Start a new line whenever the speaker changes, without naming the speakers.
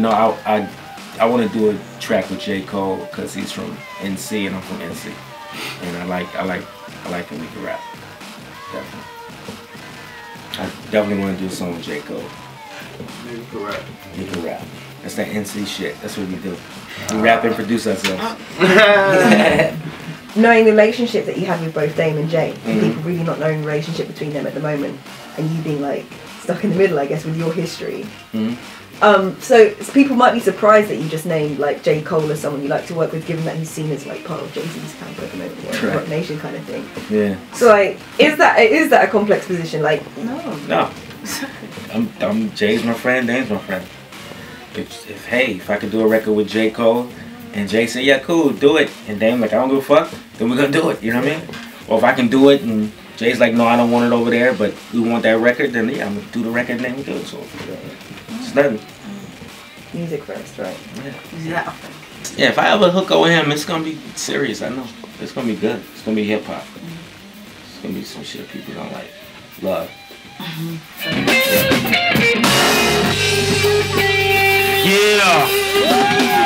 know, I I, I want to do a track with J Cole because he's from NC and I'm from NC, and I like I like I like him. He can rap. Definitely. I definitely want to do a song with J Cole.
Maybe correct.
He can rap. That's that NC shit. That's what we do. We rap and produce ourselves.
Knowing the relationship that you have with both Dame and Jay, and
Mhm.
people really not knowing the relationship between them at the moment, and you being like stuck in the middle, I guess, with your history.
Mhm.
Um, so, so people might be surprised that you just named like J. Cole as someone you like to work with, given that he's seen as like part of Jay Z's camp at the moment, or Roc Nation kind of thing.
Yeah.
So, like, is that is that a complex position? Like,
No.
No. I'm, I'm Jay's my friend, Dame's my friend. If, if hey, if I could do a record with J. Cole and Jay said, yeah, cool, do it, and Dame like, I don't give a fuck, then we're gonna do it, you know what I mean? Or if I can do it and Jay's like, no, I don't want it over there, but we want that record, then yeah, I'm gonna do the record and then we do it. So it's mm. nothing.
Music first, right?
Yeah.
Yeah. Yeah, if I ever hook up with him, it's gonna be serious, I know. It's gonna be good. It's gonna be hip hop. It's gonna be some shit people don't like. Love. Mm-hmm. Yeah. yeah.